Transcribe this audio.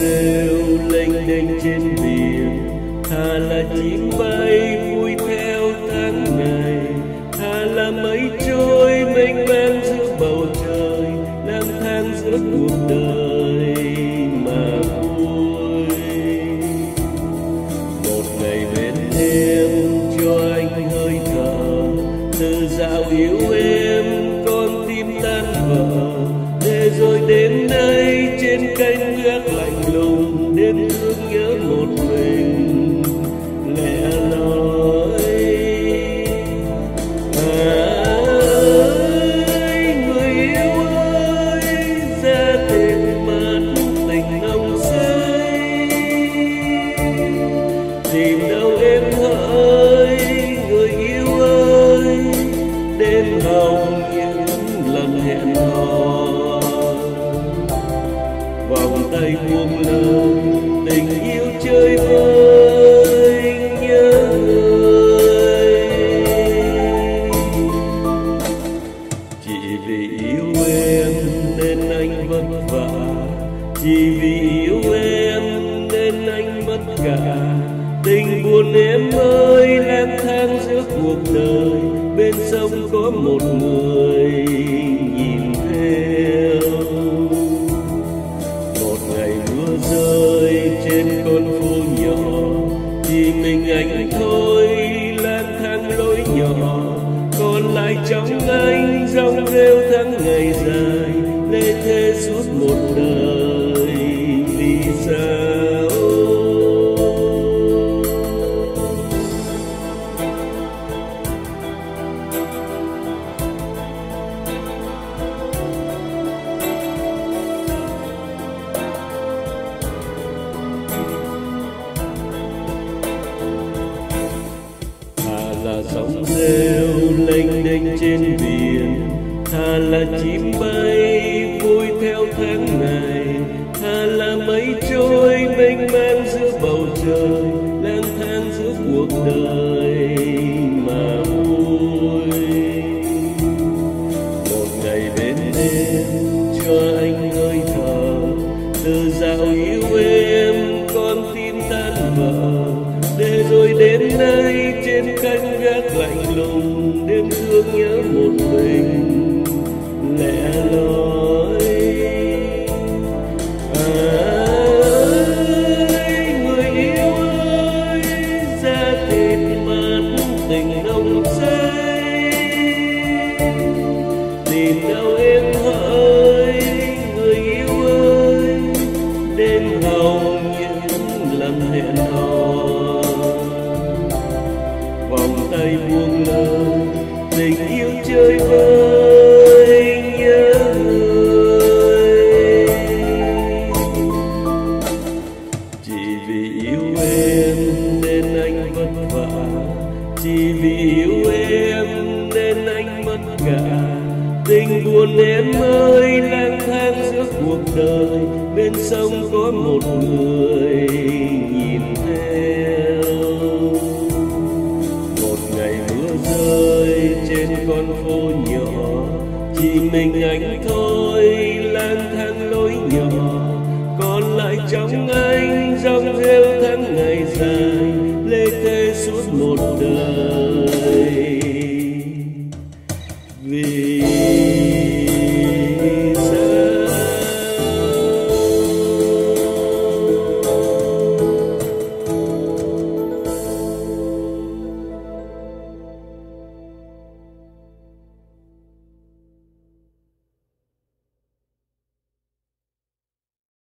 rêu lênh đênh trên biển thà là chim bay vui theo tháng ngày thà là mây trôi mênh mang giữa bầu trời, lang thang giữa cuộc đời mà vui. Một ngày bên em cho anh hơi thở, từ dạo yêu em con tim tan vỡ rồi đến nơi trên cánh gác lạnh tay buông lơi tình yêu chơi vơi nhớ người chỉ vì yêu em nên anh vất vả, chỉ vì yêu em nên anh mất cả tình buồn em ơi lang thang giữa cuộc đời, bên sông có một người nhìn Tôi lang thang lối nhỏ. Còn lại trong anh, dòng rêu tháng ngày dài. Lê thế suốt một đời. Hà là chim bay vui theo tháng ngày. Hà là mây trôi mênh mang giữa bầu trời, lang thang giữa cuộc đời mà vui. Một ngày bên em, cho anh hơi thở từ dạo yêu em, con tim tan vỡ. Để rồi đến đây trên cánh gác lạnh lùng, đêm thương nhớ một mình tình nồng say. Tìm đâu vì yêu em nên anh mất cả tình buồn em ơi, lang thang giữa cuộc đời. Bên sông có một người nhìn theo. Một ngày mưa rơi trên con phố nhỏ, chỉ mình anh thôi, lang thang lối nhỏ. Còn lại trong anh, dòng theo tháng ngày